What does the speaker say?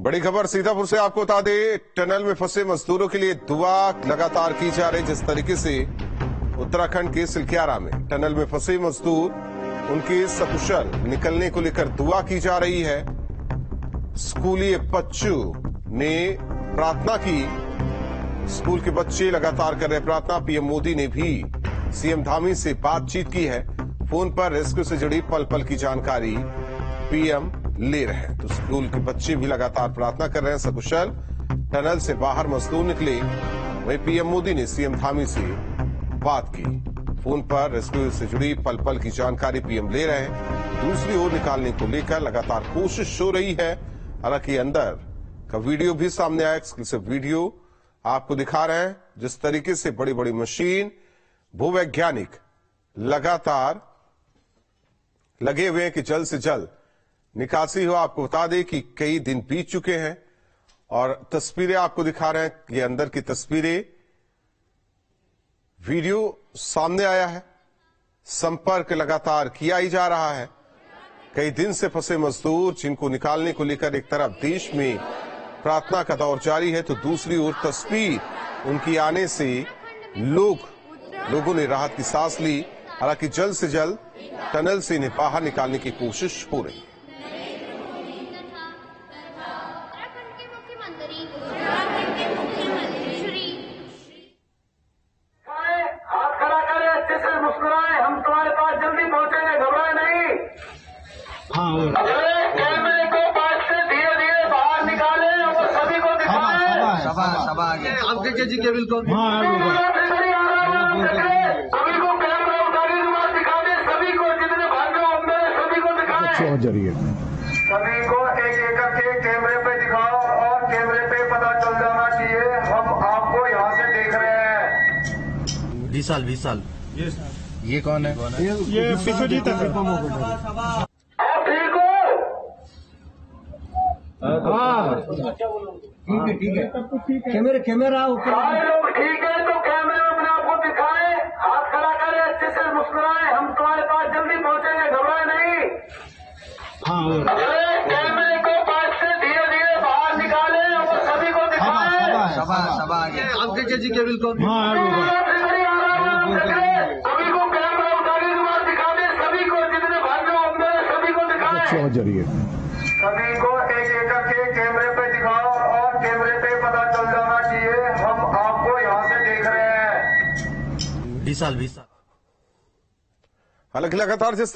बड़ी खबर सीतापुर से आपको बता दें, टनल में फंसे मजदूरों के लिए दुआ लगातार की जा रही जिस तरीके से उत्तराखंड के सिलक्यारा में टनल में फंसे मजदूर, उनके सकुशल निकलने को लेकर दुआ की जा रही है। स्कूली बच्चों ने प्रार्थना की। स्कूल के बच्चे लगातार कर रहे प्रार्थना। पीएम मोदी ने भी सीएम धामी से बातचीत की है। फ़ोन पर रेस्क्यू से जुड़ी पल पल की जानकारी। पीएम ले रहे हैं। तो स्कूल के बच्चे भी लगातार प्रार्थना कर रहे हैं। सकुशल टनल से बाहर मजदूर निकले। वहीं पीएम मोदी ने सीएम धामी से बात की। फ़ोन पर रेस्क्यू से जुड़ी पल पल की जानकारी पीएम ले रहे हैं। दूसरी ओर निकालने को लेकर लगातार कोशिश हो रही है। हालाँकि अंदर का वीडियो भी सामने आया। एक्सक्लूसिव वीडियो आपको दिखा रहे हैं। जिस तरीके से बड़ी बड़ी मशीन, भूवैज्ञानिक लगातार लगे हुए हैं कि जल्द से जल्द निकासी हो आपको बता दें कि कई दिन बीत चुके हैं और तस्वीरें आपको दिखा रहे हैं, ये अंदर की तस्वीरें। वीडियो सामने आया है, संपर्क लगातार किया ही जा रहा है। कई दिन से फंसे मजदूर, जिनको निकालने को लेकर एक तरफ़ देश में प्रार्थना का दौर जारी है तो दूसरी ओर तस्वीर उनकी आने से लोग, लोगों ने राहत की सांस ली। हालाँकि जल्द से जल्द टनल से इन्हें बाहर निकालने की कोशिश हो रही उत्तराखंड के उत्तराखंड के मुख्यमंत्री श्री हाथ खड़ा करें अच्छे से मुस्कुराए। हम तुम्हारे पास जल्दी पहुँचेंगे घबराए नहीं। अगले कैमरे को पास से धीरे धीरे बाहर निकाले और सभी को दिखाएँ। सभा सभा आगे आपके के जी केबिल को सभी आराम से देखें। सभी को कैमरा उठाने के बाद दिखा दें सभी को जितने भाग्य हो सभी को दिखाएँ। सभी को एक एक करके कैमरे पे दिखाओ और कैमरे पे पता चल जाना चाहिए हम आपको यहाँ से देख रहे हैं विशाल। विशाल ये कौन है? आप ठीक हो कैमरा कैमरा ऊपर। लोग ठीक है तो कैमरे अपने आप को दिखाएँ हाथ खड़ा करें अच्छे से मुस्कुराएँ हम तुम्हारे पास जल्दी पहुँचेंगे घबराए नहीं। अगले कैमरे को पास से धीरे धीरे बाहर निकाले और सभी को दिखाएँ। सभा सभा आगे। आपके जी केबिल को हो मेरे सभी को दिखाएँ सभी को एक एक करके कैमरे पे दिखाओ और कैमरे पे पता चल जाना चाहिए हम आपको यहाँ से देख रहे हैं बीस साल बीस साल। हालाँकि लगातार जिस